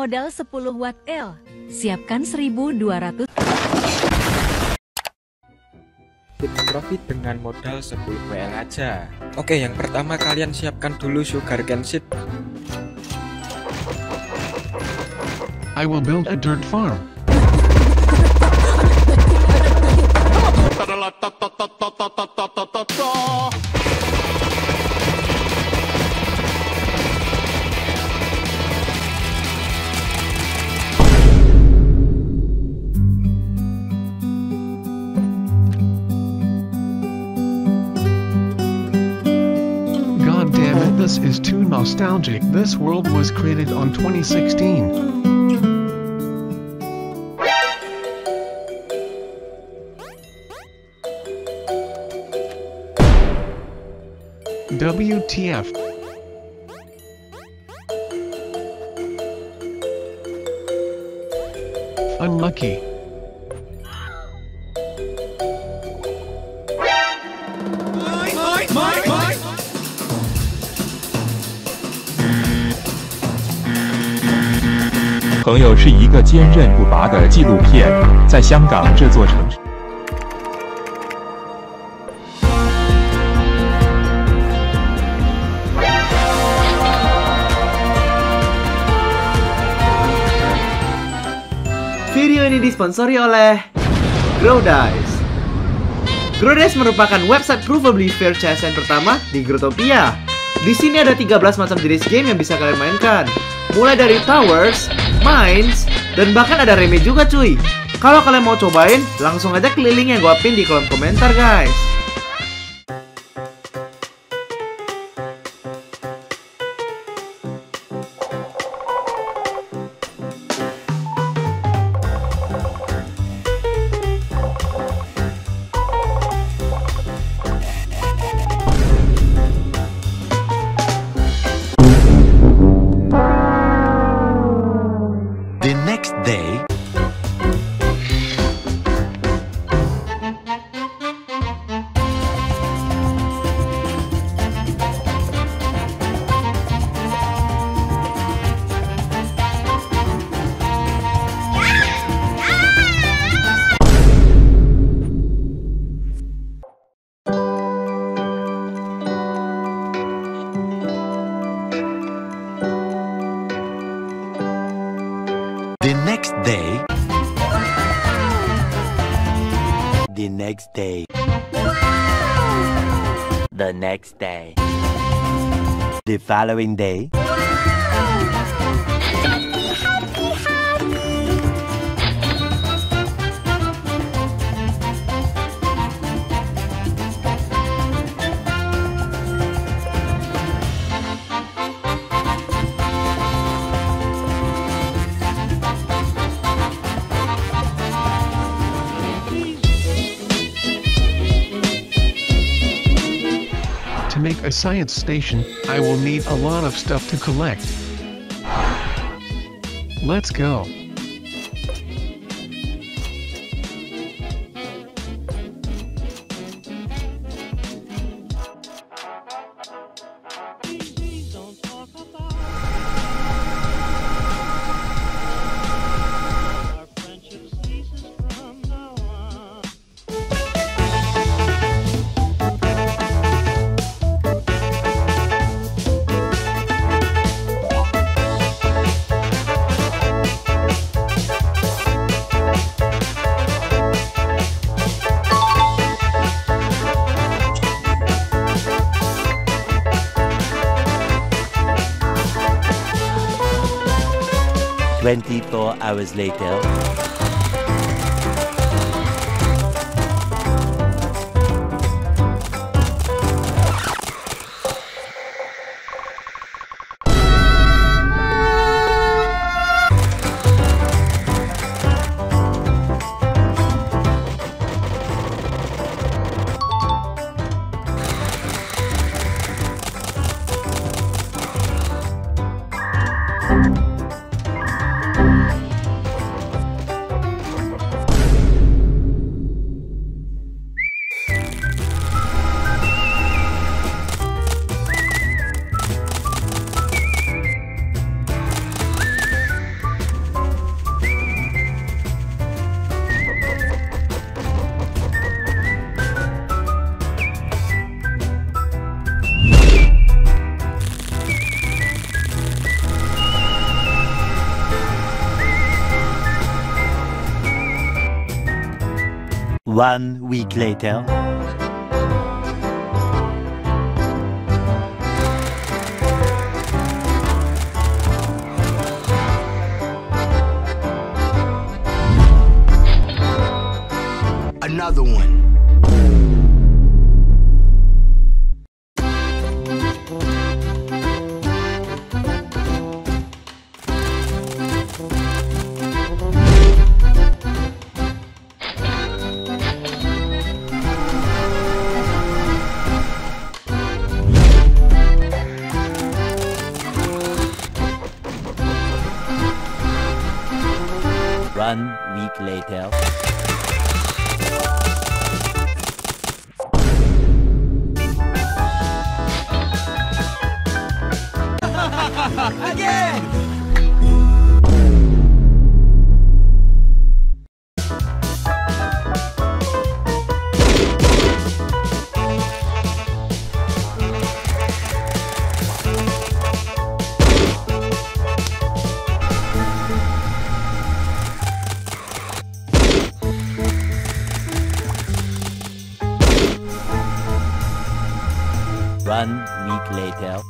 Modal 10 watt L. Siapkan 1200 profit dengan modal 10 WL aja Oke yang pertama kalian siapkan dulu sugar cane seed I will build a dirt farm. This is too nostalgic. This world was created on 2016. WTF. Unlucky.《朋友》是一个坚韧不拔的纪录片，在香港这座城市。 Video ini disponsori oleh Growdice. Growdice merupakan website provably fair CSN pertama di Growtopia. Di sini ada 13 macam jenis game yang bisa kalian mainkan. Mulai dari Towers, Mines, dan bahkan ada reme juga cuy. Kalau kalian mau cobain, langsung aja keliling yang gua pin di kolom komentar guys. Next day, the next day, the next day, the following day. A science station, I will need a lot of stuff to collect. Let's go. 24 hours later. One week later. Another one. One week later. One week later.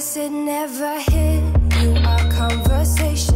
it never hit. You Our conversation.